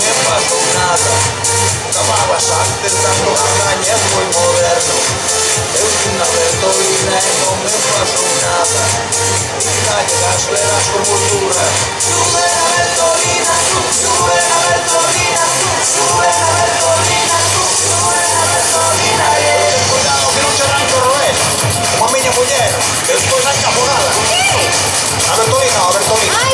me pasó nada Acababas antes dando campaña, es muy moderno. Es una doctorina y no me pasó nada Calle las velas con cultura. Sube la Bertolina, sube la Bertolina, sube la Bertolina, sube la yeah. Cuidado que non se arranca o roer Como a miña muller Que despois hai caponada A Bertolina, a Bertolina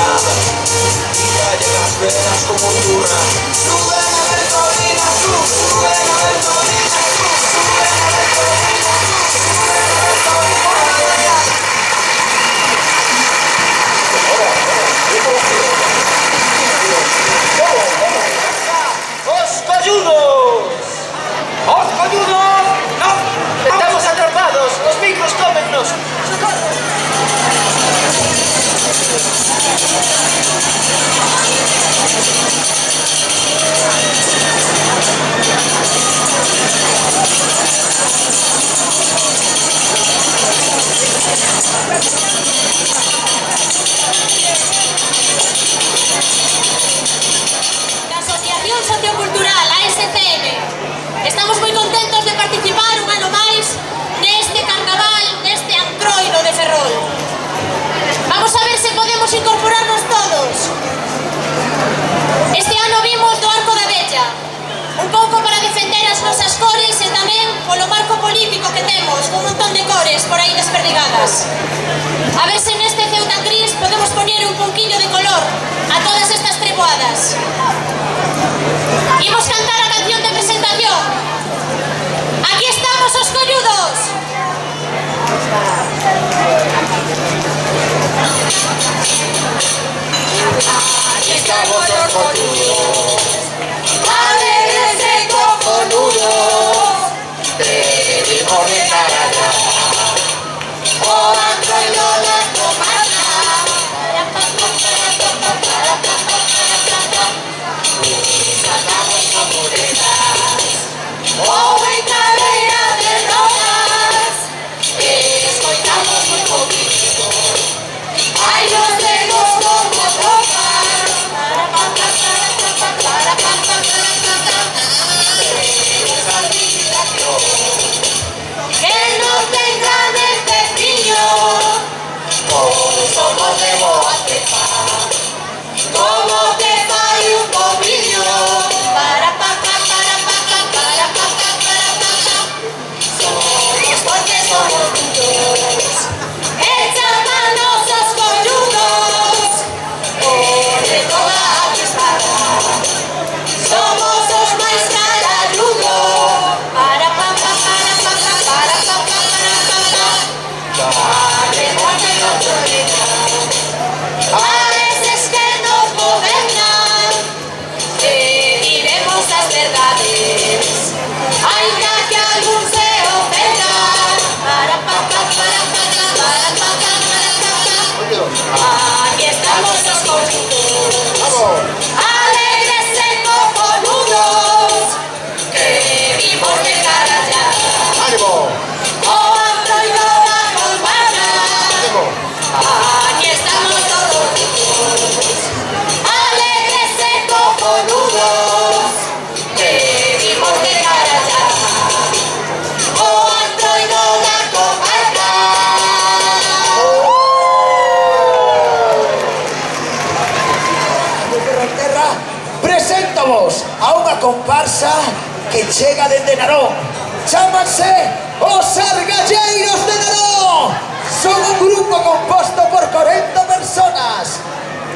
E calle las venas como turra. Sube porque somos muchos. Echan manos los colludos. casa que chega dende Narón. Chámanse Os Argalleiros de Narón. Son un grupo composto por 40 personas.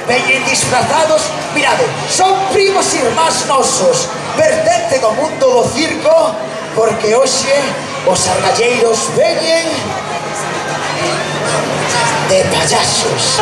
Veñen disfrazados, mirade, son primos irmás nosos. Pertencen do mundo do circo porque hoxe os argalleiros veñen de payasos.